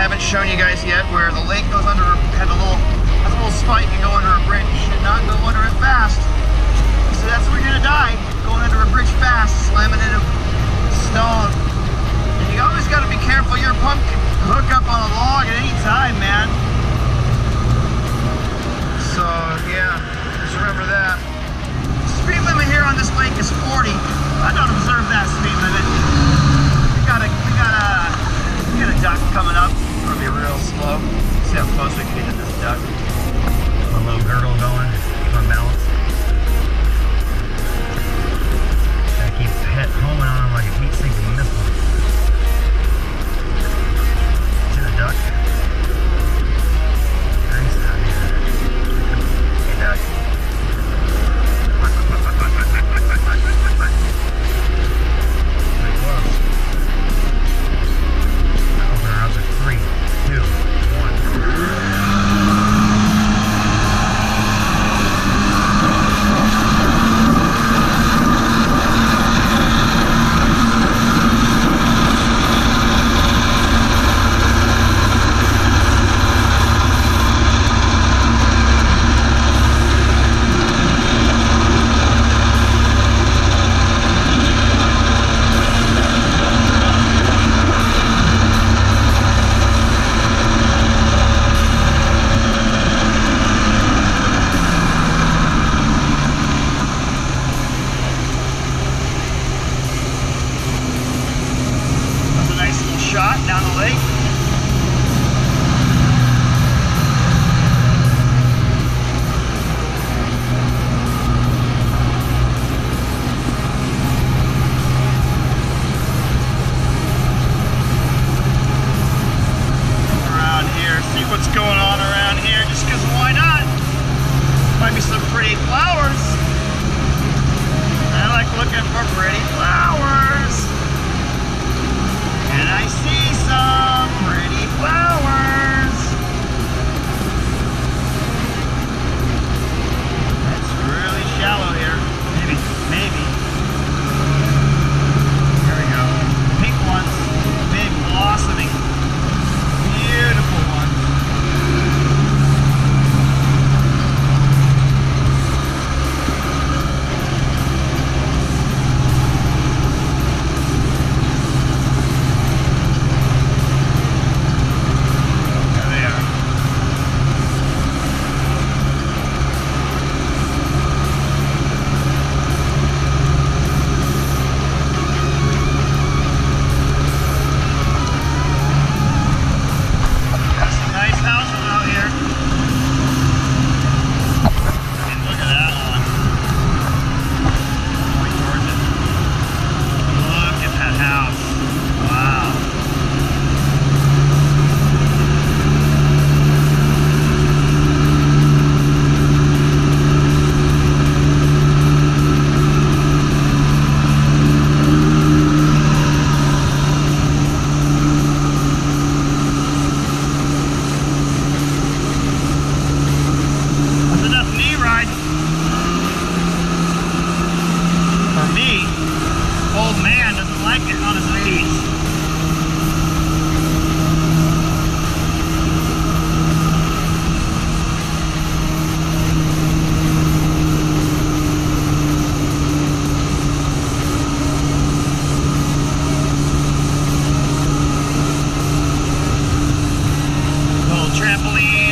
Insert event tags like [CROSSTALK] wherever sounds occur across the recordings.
haven't shown you guys yet where the lake goes under, has a little, has a little spike and go under a bridge and not go under it fast. So that's where you're gonna die, going under a bridge fast, slamming into stone. And you always gotta be careful, your pump can hook up on a log at any time, man. So yeah, just remember that. Speed limit here on this lake is 40. I don't observe that speed limit. We got a, we got a, we got a duck coming up going to be real slow. See how close we can get to this duck. A little girdle going for balance. Gotta keep the head holding on like a heat-seeking missile. trampoline.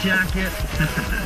Jacket. [LAUGHS]